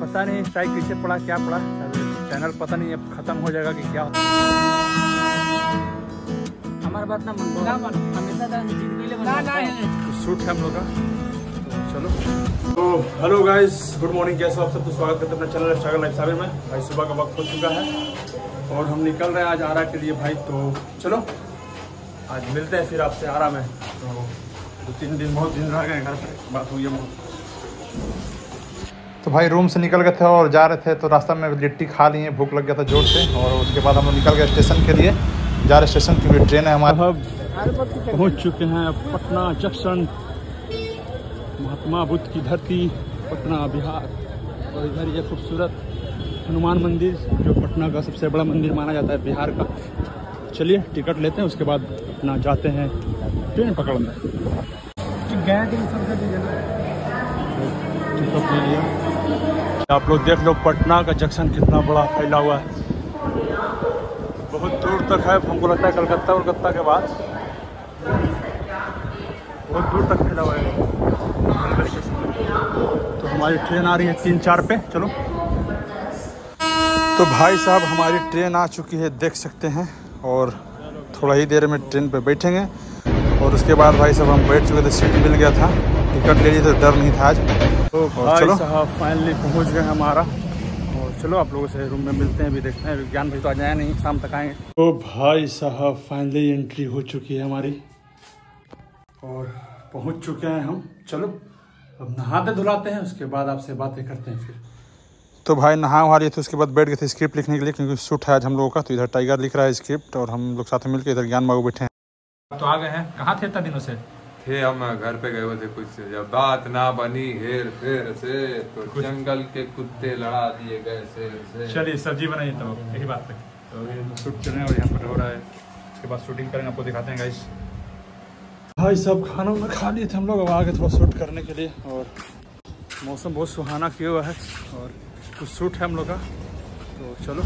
पता नहीं स्ट्राइक कैसे पड़ा क्या पड़ा? चैनल पता नहीं अब खत्म हो जाएगा कि क्या हमारा बात ना हमेशा तो जीत गईले ना ना तो शूट है हम लोग का। तो चलो। तो हेलो गाइस गुड मॉर्निंग कैसे हो आप सब? तो स्वागत करते हैं अपने चैनल स्ट्रगल लाइफ साबिर में। भाई सुबह का वक्त हो चुका है और हम निकल रहे हैं आज आरा के लिए भाई। तो चलो आज मिलते हैं फिर आपसे आरा में। तो दो तीन दिन बहुत दिन रह गए घर पे। बात हुई है बहुत। तो भाई रूम से निकल गए थे और जा रहे थे तो रास्ता में लिट्टी खा लिए भूख लग गया था ज़ोर से और उसके बाद हम निकल गए स्टेशन के लिए। जा रहे स्टेशन की भी ट्रेन है हमारे। हमारा पहुँच चुके हैं पटना जंक्शन महात्मा बुद्ध की धरती पटना बिहार। और इधर ये खूबसूरत हनुमान मंदिर जो पटना का सबसे बड़ा मंदिर माना जाता है बिहार का। चलिए टिकट लेते हैं उसके बाद अपना जाते हैं ट्रेन पकड़ने टिकट ले लिया आप लोग देख लो पटना का जंक्शन कितना बड़ा फैला हुआ है। बहुत दूर तक है, हमको लगता है कलकत्ता कलकत्ता के बाद। बहुत दूर तक फैला हुआ है। तो हमारी ट्रेन आ रही है तीन चार पे, चलो। तो भाई साहब, हमारी ट्रेन आ चुकी है, देख सकते हैं। और थोड़ा ही देर में ट्रेन पे बैठेंगे। और उसके बाद भाई साहब, हम बैठ चुके थे, सीट मिल गया था। टिकट ले लिए तो डर नहीं था आज। तो भाई साहब फाइनली पहुँच गए हमारा। और चलो आप लोगों से रूम में मिलते हैं अभी देखते हैं ज्ञान भाई तो आज आया नहीं शाम तक आएँगे। तो भाई साहब फाइनली एंट्री हो चुकी है हमारी। और पहुँच चुके हैं हम। चलो अब नहाते धुलाते हैं उसके बाद आपसे बातें करते हैं फिर। तो भाई नहा वहा लिए थे उसके बाद बैठ गए थे स्क्रिप्ट लिखने के लिए क्योंकि शूट है आज हम लोगों का तो इधर टाइगर लिख रहा है स्क्रिप्ट और हम लोग साथ में मिलकर इधर ज्ञान बाबू बैठे हैं। तो आ गए हैं। कहाँ थे इतना दिनों से? थे हम घर पे गए हुए थे कुछ से। जब बात ना बनी हेर फेर से तो जंगल के कुत्ते लड़ा दिए गए शेर से। चलिए सब्ज़ी बनाइए तो यही बात है तो ये शूट चल रहे हैं और यहाँ पर हो रहा है। उसके बाद शूटिंग करेंगे आपको दिखाते हैं गाइस भाई सब खाना वाना खा लिए थे हम लोग अब आगे थोड़ा शूट करने के लिए। और मौसम बहुत सुहाना किया हुआ है और कुछ शूट है हम लोग का। तो चलो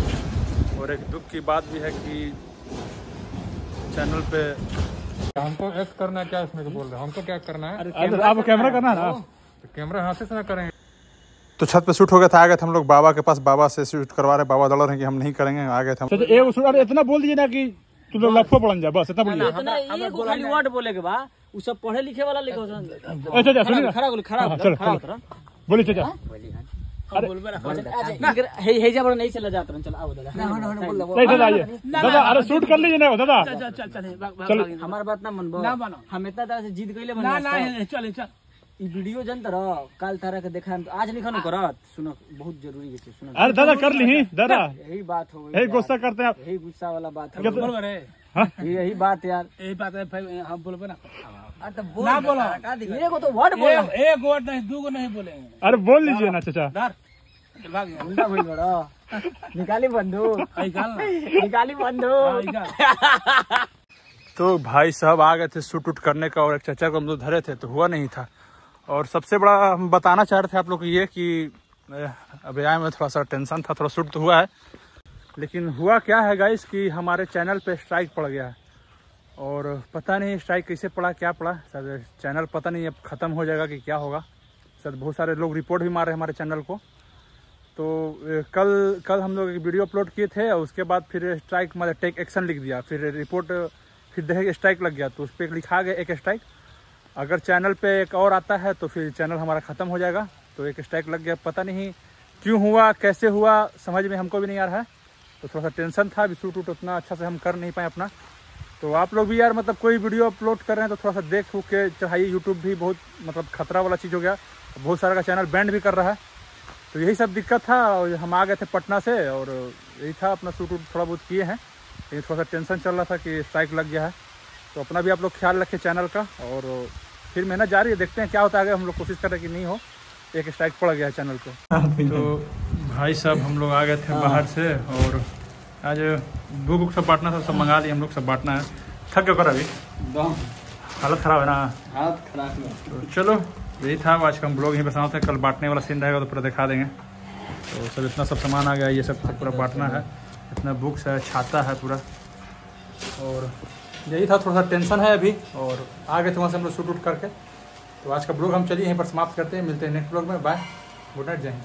और एक दुख की बात भी है कि चैनल पे हमको एक्ट करना है क्या इसमें तो बोल रहे हैं? हमको क्या करना है? अरे आप कैमरा करना है ना? तो कैमरा हाथ से ना करेंगे। तो छत पे शूट हो गया था आ गए थे हम लोग बाबा के पास बाबा से शूट करवा रहे बाबा दौड़ रहे हैं कि हम नहीं करेंगे आ गए थे हम एक शूट इतना बोल दीजिए ना कि तुम लोग लफो पड़न जाए बस इतना बोलिए। एगो खाली वर्ड बोले के बा उ सब पढ़े लिखे वाला लिखो अच्छा अच्छा सुनिए खड़ा बोल खड़ा हाँ, खड़ा। बोलिए चाचा। अच्छा हे? जा नहीं चला जात चल आओ दादा। दादा। अरे शूट कर लीजिए ना दादा। चलो हमार बात ना मनबो। हम इतना तरह से जीत गईले ना ना चल चल। वीडियो जन तरह काल तारा के देखा आज नहीं खानो करत। सुनो बहुत ज़रूरी है सुनो। अरे दादा कर ली दादा यही बात हो यही गुस्सा करते हैं यही गुस्सा वाला बात है। यही बात यार। यही बात है हम बोलबे ना ना बोलो। ये को तो वर्ड बोलो। एक वर्ड नहीं दो नहीं बोलेंगे। अरे बोल लीजिए ना चाचा। डर भाग यहाँ। बड़ा निकाली बंदूक। गाल ना। निकाली हाँ, बंदूक तो भाई साहब आ गए थे शूट उट करने का और एक चाचा को हम लोग धरे थे तो हुआ नहीं था। और सबसे बड़ा हम बताना चाह रहे थे आप लोग को ये कि अभी आए में थोड़ा सा टेंशन था थोड़ा शूट तो हुआ है। लेकिन हुआ क्या है गाइस कि हमारे चैनल पे स्ट्राइक पड़ गया है। और पता नहीं स्ट्राइक कैसे पड़ा, क्या पड़ा? सर चैनल पता नहीं, अब ख़त्म हो जाएगा कि क्या होगा। सर, बहुत सारे लोग रिपोर्ट भी मार रहे हैं हमारे चैनल को। तो कल कल हम लोग एक वीडियो अपलोड किए थे, और उसके बाद फिर स्ट्राइक मतलब टेक एक्शन लिख दिया। फिर रिपोर्ट फिर देखे स्ट्राइक लग गया। तो उस पर लिखा गया, एक स्ट्राइक अगर चैनल पे एक और आता है तो फिर चैनल हमारा ख़त्म हो जाएगा। तो एक स्ट्राइक लग गया, पता नहीं क्यों हुआ, कैसे हुआ, समझ में हमको भी नहीं आ रहा है। तो थोड़ा सा टेंशन था, अभी शूट वूट उतना अच्छा से हम कर नहीं पाए अपना। तो आप लोग भी यार मतलब कोई वीडियो अपलोड कर रहे हैं तो थोड़ा सा देख उख के चढ़ाइए यूट्यूब भी बहुत मतलब खतरा वाला चीज़ हो गया। बहुत सारा का चैनल बैंड भी कर रहा है। तो यही सब दिक्कत था और हम आ गए थे पटना से और यही था अपना शूट वूट थोड़ा बहुत किए हैं। लेकिन थोड़ा सा टेंशन चल रहा था कि स्ट्राइक लग गया है। तो अपना भी आप लोग ख्याल रखें चैनल का और फिर मेहनत जारी है देखते हैं क्या होता है। आगे हम लोग कोशिश कर रहे हैं कि नहीं हो एक स्ट्राइक पड़ गया है चैनल को। तो भाई साहब हम लोग आ गए थे बाहर से और आज बुक उक सब बांटना था सब मंगा लिए हम लोग सब बांटना है। थक गए कर अभी? हालत खराब है ना? हाथ खराब है। तो चलो यही था आज का हम ब्लॉग यहीं पर समाप्त है। कल बांटने वाला सीन रहेगा तो पूरा दिखा देंगे। तो सब इतना सब सामान आ गया ये सब सब पूरा बांटना है। इतना बुक्स है छाता है पूरा। और यही था थोड़ा सा टेंशन है अभी। और आ गए थे वहाँ से हम लोग शूट उट करके। तो आज का ब्लॉग हम चलिए यहीं पर समाप्त करते हैं। मिलते हैं नेक्स्ट ब्लॉग में। बाय गुड नाइट जय हिंद